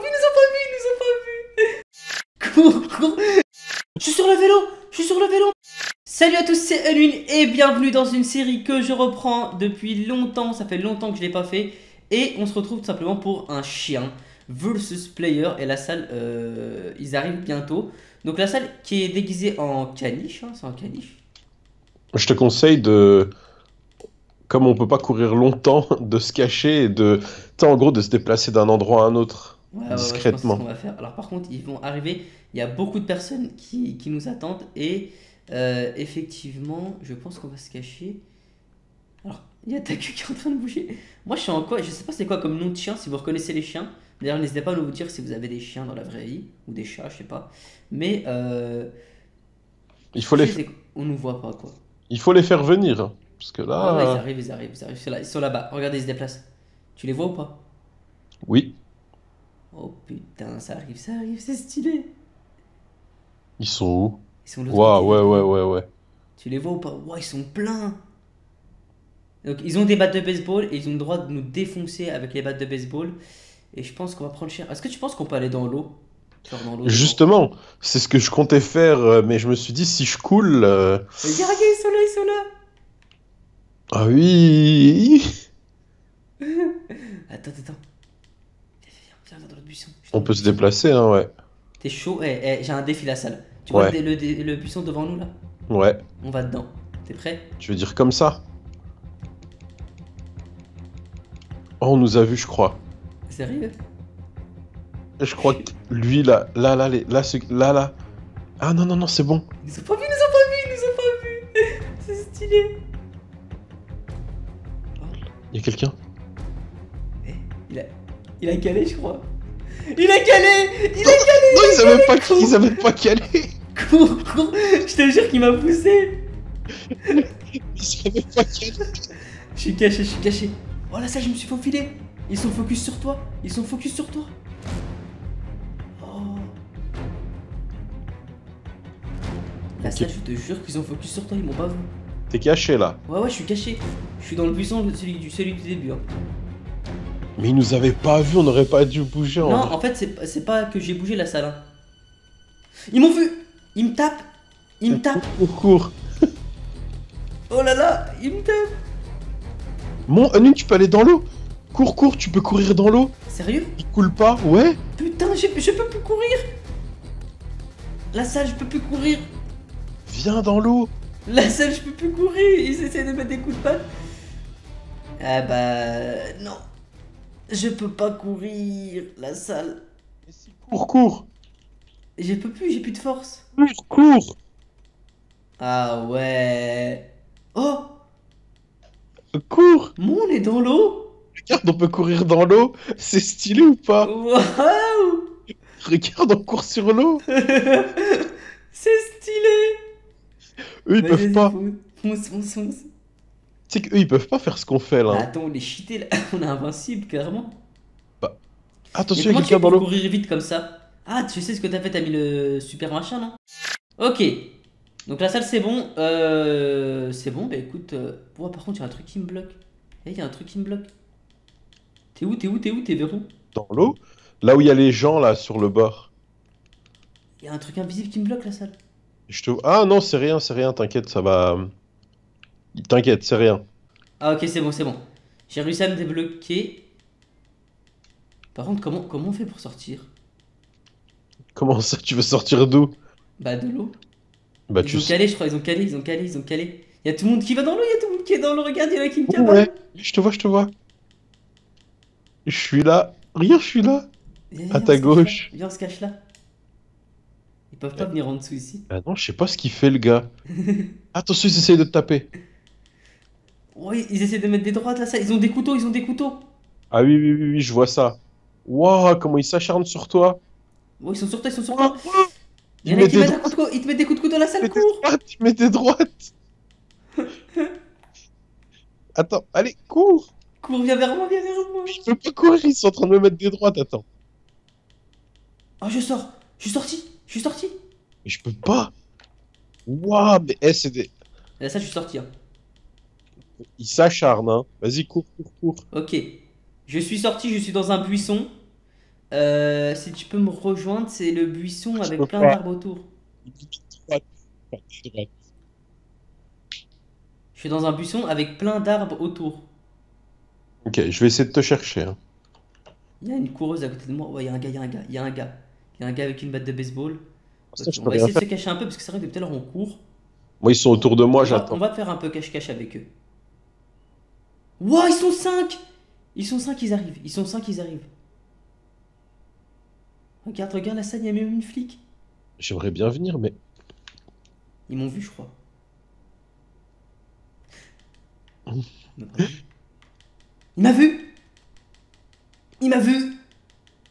ils nous ont pas vu, ils nous ont pas vu. Cours, cours. Je suis sur le vélo, je suis sur le vélo. Salut à tous, c'est Elwin et bienvenue dans une série que je reprends depuis longtemps. Ça fait longtemps que je l'ai pas fait. Et on se retrouve tout simplement pour un chien versus player. Et la salle, euh, ils arrivent bientôt. Donc la salle qui est déguisée en caniche, hein, c'est en caniche. Je te conseille de, comme on peut pas courir longtemps, de se cacher et de, en gros, de se déplacer d'un endroit à un autre Ouais, ouais, ouais, je pense que c'est discrètement. ce qu'on va faire. Alors par contre, ils vont arriver. Il y a beaucoup de personnes qui, qui nous attendent et euh, effectivement, je pense qu'on va se cacher. Alors, il y a ta queue qui est en train de bouger. Moi, je suis en quoi Je sais pas c'est quoi comme nom de chien. Si vous reconnaissez les chiens, d'ailleurs, n'hésitez pas à nous dire si vous avez des chiens dans la vraie vie ou des chats, je sais pas. Mais euh, Il faut les, on nous voit pas quoi. il faut les faire venir, hein, parce que Ah ils là, arrivent, ils arrivent, ils arrivent. Ils là- Ils sont là-bas. Regardez, ils se déplacent. Tu les vois ou pas? Oui, Oh putain, ça arrive, ça arrive, c'est stylé. ils sont où? Ils sont de l'autre Waouh, côté. ouais, ouais, ouais, ouais. Tu les vois ou pas? Ouah, ils sont pleins Donc ils ont des battes de baseball et ils ont le droit de nous défoncer avec les battes de baseball. Et je pense qu'on va prendre cher. Est-ce que tu penses qu'on peut aller dans l'eau? Genre dans l'eau Justement, c'est ce que je comptais faire, euh, mais je me suis dit si je coule, euh, ils sont là, ils sont là ah oui, Attends, attends. Viens, viens, viens dans le buisson. On peut se déplacer, hein, ouais, T'es chaud Eh, eh, J'ai un défi la salle. Tu vois Ouais. le, le- le buisson devant nous là? Ouais. On va dedans. T'es prêt? Tu veux dire comme ça Oh, on nous a vu, je crois. Sérieux? Je crois que lui, là, là, là, les- là, ce- là, là. Ah non, non, non, c'est bon. Ils nous ont pas vu, ils nous ont pas vu, ils nous ont pas vu C'est stylé Il y a quelqu'un? Eh, il a, il a calé, je crois. Il a calé Il a Non, ils avaient pas, calé. Cours, cours Je te jure qu'il m'a poussé Ils avaient pas calé. Je suis caché, je suis caché. Oh là, ça, je me suis faufilé Ils sont focus sur toi Ils sont focus sur toi Oh Là, ça, je te jure qu'ils ont focus sur toi, ils m'ont pas vu. T'es caché là. Ouais, ouais, je suis caché. Je suis dans le buisson, celui du, celui du début. hein. Mais ils nous avaient pas vu, on n'aurait pas dû bouger. en Non, vrai. en fait, c'est pas- que j'ai bougé la salle. hein. Ils m'ont vu Ils me tapent Ils me tapent Cours, cours. Oh là là Ils me tapent Mon Anu, tu peux aller dans l'eau. Cours, cours, tu peux courir dans l'eau. Sérieux? Il coule pas, ouais. Putain, je, je peux plus courir La salle, je peux plus courir Viens dans l'eau. La salle, je peux plus courir Ils essaient de mettre des coups de patte Ah bah... Non Je peux pas courir La salle Cours, cours. Je peux plus, j'ai plus de force Cours, cours. Ah ouais Oh Cours. Mon est dans l'eau Regarde, on peut courir dans l'eau. C'est stylé ou pas? Waouh Regarde, on court sur l'eau. C'est stylé Eux, ils Vas-y, peuvent pas. Fonce, fonce, fonce sais qu'eux, ils peuvent pas faire ce qu'on fait Bah, là. Attends, on est cheaté là, on est invincible clairement. Mais Attention, il y a quelqu'un dans l'eau. courir vite comme ça? Ah, tu sais ce que t'as fait, t'as mis le super machin, non Ok. Donc la salle c'est bon. Euh, c'est bon, bah écoute. Euh... ouah, par contre, il y a un truc qui me bloque. Eh, il y a un truc qui me bloque. T'es où, t'es où, t'es où, t'es vers où Dans l'eau? Là où il y a les gens là sur le bord. Il y a un truc invisible qui me bloque la salle. Je te... Ah non, c'est rien, c'est rien, t'inquiète, ça va. T'inquiète, c'est rien. Ah, ok, c'est bon, c'est bon. J'ai réussi à me débloquer. Par contre, comment, comment on fait pour sortir? Comment ça, tu veux sortir d'où? Bah, de l'eau. Bah Ils tu ont sais. calé, je crois, ils ont calé, ils ont calé, ils ont calé. Il y a tout le monde qui va dans l'eau, il y a tout le monde qui est dans l'eau, regarde, il y en a qui me cavalent. Ouais, je te vois, je te vois. Je suis là. Regarde, je suis là. Viens, viens, À ta gauche. Viens, on se cache là. Ils peuvent pas venir en dessous ici. Ah non, je sais pas ce qu'il fait le gars. Attention, ils essayent de te taper. Oui, ils essaient de mettre des droites là, ça. Ils ont des couteaux, ils ont des couteaux. Ah oui, oui, oui, oui, je vois ça. Waouh, comment ils s'acharnent sur toi. Oh, ils sont sur toi, ils sont sur Ah, toi. ah, Il y Ils en a mettent qui des mettent couteau, te mettent des coups de couteau dans la salle, cours. ils mettent des droites. Attends, allez, cours. Cours, viens vers moi, viens vers moi. Je peux pas courir, ils sont en train de me mettre des droites, attends. Oh, je sors, je suis sorti, je suis sorti. Mais je peux pas. Waouh, mais eh, c'est des... Là, ça, je suis sorti. hein. Ils s'acharnent, hein. Vas-y, cours, cours, cours. Ok. Je suis sorti, je suis dans un buisson. Euh, si tu peux me rejoindre, c'est le buisson Je avec plein d'arbres autour. Je suis dans un buisson avec plein d'arbres autour. Ok, je vais essayer de te chercher. hein. Il y a une coureuse à côté de moi. Ouais, il y a un gars, il y a un gars, il y a un gars. Il y a un gars avec une batte de baseball. Ça, on va essayer de se cacher un peu parce que c'est vrai que tout à l'heure on court. Moi, ils sont autour de moi, va, on j'attends. va faire un peu cache-cache avec eux. Wow, ils sont 5 Ils sont 5, ils arrivent. Ils sont 5, ils arrivent. Regarde, regarde la scène, il y a même une flic. J'aimerais bien venir, mais. Ils m'ont vu, je crois. Il m'a vu. Il m'a vu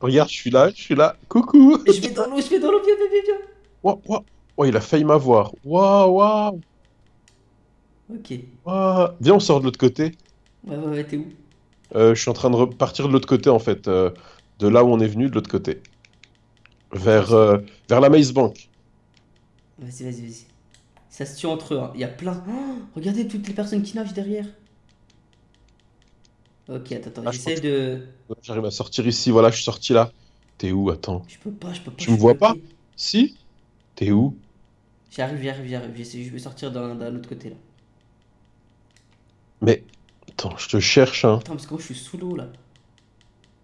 Regarde, je suis là, je suis là. Coucou! Je vais dans l'eau, je vais dans l'eau, viens, viens, viens, viens. Ouah, ouah. Oh, il a failli m'avoir. Waouh, waouh, Ok. Viens, on sort de l'autre côté. Ouais, ouais, t'es où? Euh, je suis en train de repartir de l'autre côté, en fait. euh, de là où on est venu, de l'autre côté. Vers, euh, vers la Maze Bank. Vas-y, vas-y, vas-y. Ça se tue entre eux, hein. Il y a plein. Oh, regardez toutes les personnes qui nagent derrière. Ok, attends, attends, Ah, je j'essaie de. J'arrive à sortir ici. Voilà, je suis sorti là. T'es où? Attends. Je peux pas, je peux pas. Tu me vois bloqué. Si? T'es où? J'arrive, j'arrive, j'arrive. Je vais sortir d'un autre côté là. Mais. Attends, je te cherche, hein. Attends, parce que moi je suis sous l'eau là.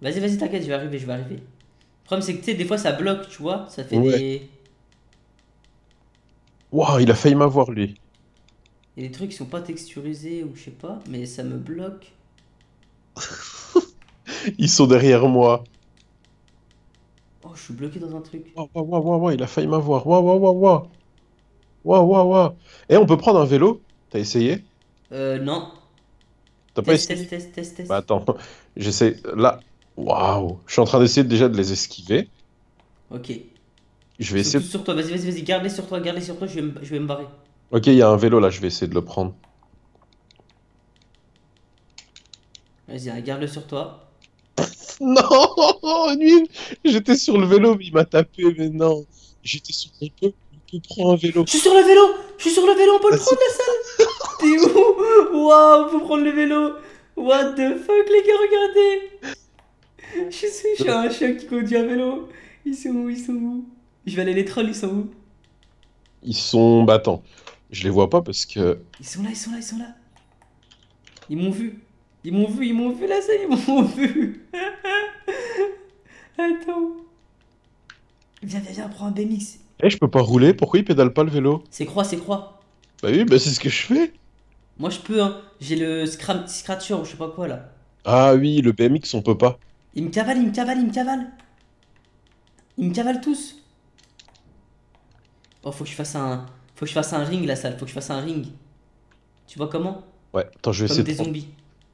Vas-y, vas-y, t'inquiète, je vais arriver, je vais arriver. Le problème, c'est que tu sais, des fois ça bloque, tu vois. Ça fait Ouais. des. Waouh, il a failli m'avoir, lui. Il y a des trucs qui sont pas texturisés ou je sais pas, mais ça me bloque. Ils sont derrière moi. Oh, je suis bloqué dans un truc. Waouh, waouh, waouh, waouh, waouh, il a failli m'avoir. Waouh, waouh, waouh, waouh. Waouh, waouh, waouh. Eh, on peut prendre un vélo? T'as essayé? Euh, non. T'as pas essayé? test, test, test, test. Bah attends, j'essaie. Là. Waouh. Je suis en train d'essayer déjà de les esquiver. Ok. Je vais essayer. tous sur toi, vas-y, vas-y, vas-y, garde-les sur toi, garde-les sur toi, je vais me, je vais me barrer. Ok, il y a un vélo là, je vais essayer de le prendre. Vas-y, hein, garde-le sur toi. Non, lui, j'étais sur le vélo, mais il m'a tapé, mais non. J'étais sur le vélo, on peut prendre un vélo. Je suis sur le vélo Je suis sur le vélo, on peut le prendre la salle T'es où? Waouh, on peut prendre le vélo What the fuck, les gars, regardez Je suis, je suis un chien qui conduit un vélo. Ils sont où Ils sont où? Je vais aller les trolls, ils sont où? Ils sont. Bah attends, je les vois pas parce que. Ils sont là, ils sont là, ils sont là. Ils m'ont vu. Ils m'ont vu, ils m'ont vu, la scène, ils m'ont vu. Attends. Viens, viens, viens, prends un BMX. Eh, je peux pas rouler, pourquoi il pédale pas le vélo? C'est croix, c'est croix. Bah oui, bah c'est ce que je fais. Moi, je peux, hein. J'ai le scram scratcher ou je sais pas quoi, là. Ah oui, le BMX, on peut pas. Ils me cavalent, ils me cavalent, ils me cavalent. Ils me cavalent tous. Oh, faut que je fasse un. Faut que je fasse un ring, la salle. Faut que je fasse un ring. Tu vois comment? Ouais, attends, je vais Comme essayer des de prendre. zombies.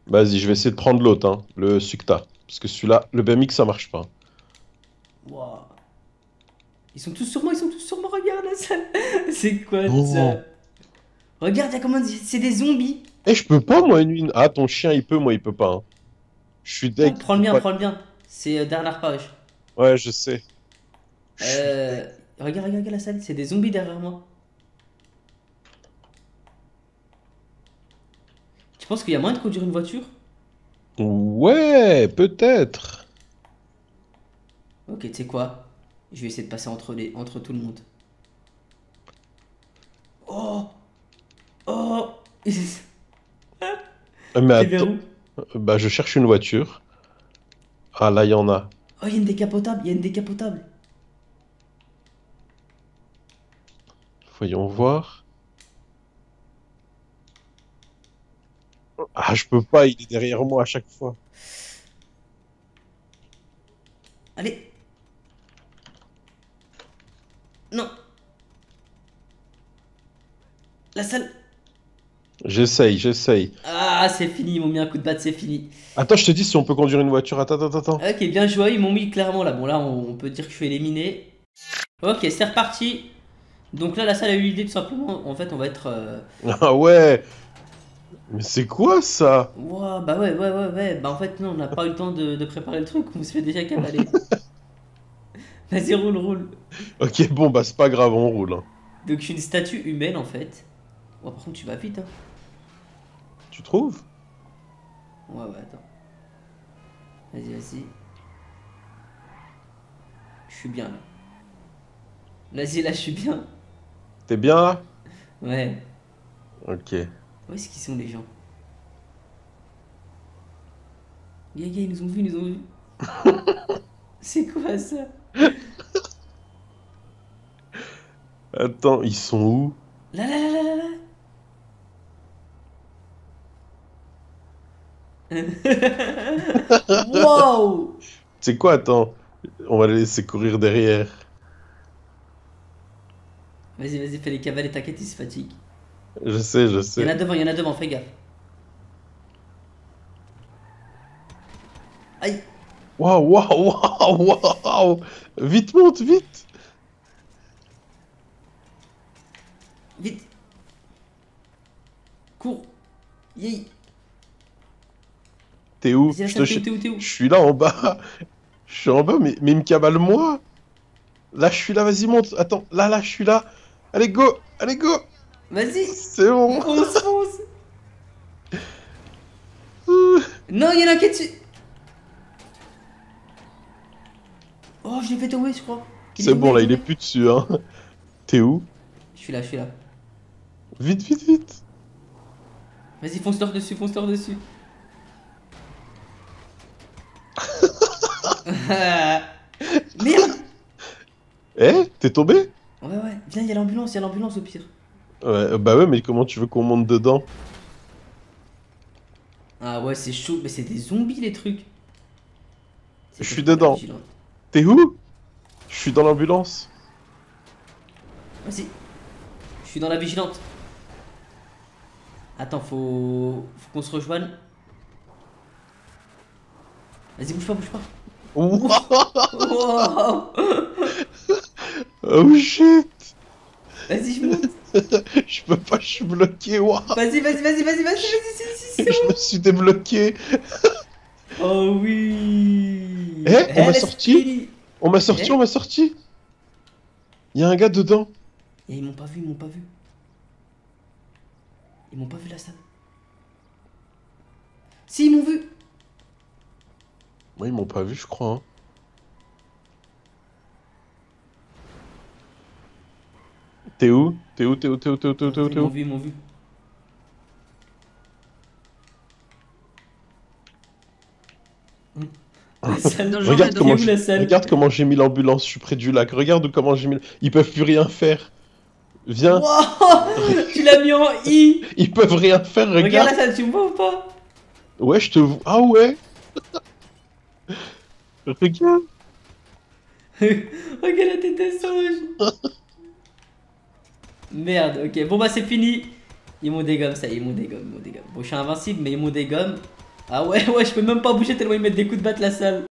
Vas-y, je vais essayer de prendre l'autre, hein, le Sucta. Parce que celui-là, le BMX, ça marche pas. Ils sont tous sur moi, ils sont tous sur moi, regarde la salle. C'est quoi Oh. ça? Regarde, comment c'est des zombies. Eh, je peux pas, moi, une une. Ah, ton chien, il peut, moi, il peut pas. hein. Je suis Oh, deg. prends le mien, Ouais, prends le mien. C'est euh, derrière l'arpage. Ouais, je sais. Euh, regarde, regarde, regarde la salle, c'est des zombies derrière moi. Tu penses qu'il y a moyen de conduire une voiture? Ouais, peut-être. Ok, tu sais quoi? Je vais essayer de passer entre, les, entre tout le monde. Oh Oh Mais attends, bah, je cherche une voiture. Ah, là, il y en a. Oh, il y a une décapotable, il y a une décapotable. Voyons voir. Ah, je peux pas, il est derrière moi à chaque fois. Allez Non La salle J'essaye, j'essaye. Ah, c'est fini, ils m'ont mis un coup de batte, c'est fini. Attends, je te dis si on peut conduire une voiture. Attends, attends, attends. Ok, bien joué, ils m'ont mis clairement là. Bon, là, on, peut dire que je suis éliminé. Ok, c'est reparti. Donc là, la salle a eu l'idée tout simplement. En fait, on va être. euh, Ah ouais. Mais c'est quoi ça? Ouah, bah ouais, ouais, ouais, ouais. Bah en fait, non, on n'a pas eu le temps de, de préparer le truc. On se fait déjà cavaler. Vas-y, roule, roule. Ok, bon, bah c'est pas grave, on roule. hein. Donc, je suis une statue humaine en fait. Oh, par contre, tu vas vite, hein. Tu trouves? Ouais, ouais, attends. Vas-y, vas-y. suis bien là. Vas-y, là, je suis bien. T'es bien là Ouais. Ok. Où est-ce qu'ils sont les gens Les gars, ils nous ont ils nous ont vus. C'est quoi ça Attends, ils sont où Là, là, là, là, là, là. Wow C'est quoi, attends? On va les laisser courir derrière. Vas-y, vas-y, fais les cavaliers, t'inquiète, ils se fatiguent. Je sais, je Il y en a sais. devant, il y en a devant, fais gaffe. Aïe Waouh, waouh, waouh, waouh Vite, monte, vite Vite Cours Yay T'es où? Je suis là en bas. Je suis en bas, mais, mais il me cavale moi. Là, je suis là, vas-y, monte. Attends, là, là, je suis là. Allez, go Allez, go Vas-y C'est bon Fonce, fonce Non, il y en a un qui est dessus Oh, je l'ai fait tomber, je crois. C'est bon, là, il est plus dessus, hein. T'es où? Je suis là, je suis là. Vite, vite, vite Vas-y, fonce-leur dessus, fonce-leur dessus. Merde Eh T'es tombé? Ouais, ouais, viens, il y a l'ambulance, il y a l'ambulance au pire. Ouais, euh, bah ouais, mais comment tu veux qu'on monte dedans? Ah ouais, c'est chaud, mais c'est des zombies les trucs. Je suis dedans. T'es où? Je suis dans l'ambulance. Vas-y. Je suis dans la vigilante. Attends, faut, faut qu'on se rejoigne. Vas-y, bouge pas, bouge pas. Wow Wow. Oh shit Vas-y, je monte. Je peux pas, je suis bloqué, waouh Vas-y, vas-y, vas-y, vas-y, vas-y, vas-y, c'est Je me suis débloqué. Oh oui. Eh, on m'a sorti. On m'a sorti, Eh on m'a sorti Il y a un gars dedans Et ils m'ont pas vu, ils m'ont pas vu. Ils m'ont pas vu la salle. Si, ils m'ont vu. Moi, ils m'ont pas vu, je crois. hein. T'es où? T'es où T'es où T'es où T'es où T'es où T'es où? Ils m'ont où vu, ils m'ont vu. Regarde comment, je- regarde comment j'ai mis l'ambulance, je suis près du lac. Regarde comment j'ai mis. Ils peuvent plus rien faire. Viens, Wow Tu l'as mis en I ils peuvent rien faire, Regarde regarde. salle, tu me vois ou pas? Ouais, je te vois. Ah ouais Regarde. La tête singe Merde, ok, bon bah c'est fini Ils m'ont dégomme ça, ils m'ont dégomme, ils m'ont. Bon je suis invincible mais ils m'ont dégomme. Ah ouais, ouais, je peux même pas bouger tellement ils mettent des coups de batte la salle